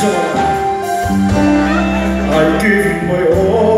I give my all.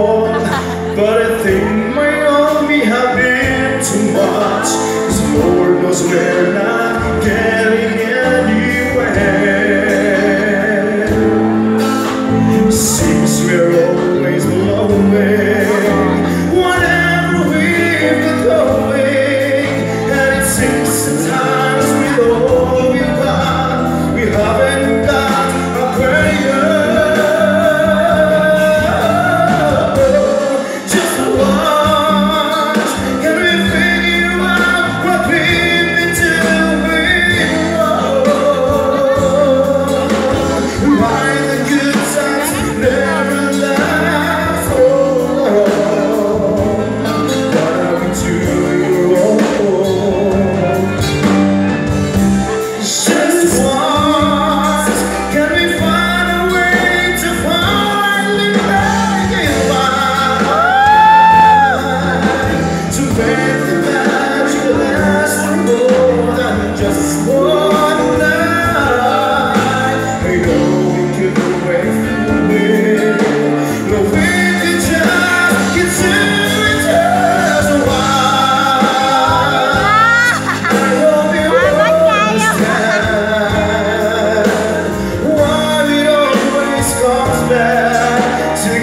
to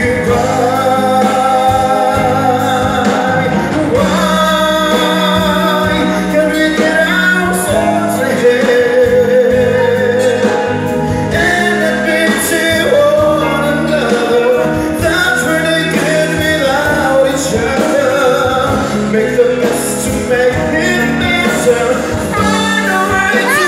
goodbye. Why can't we get without each other. Make the mess to make it better. Find a way to.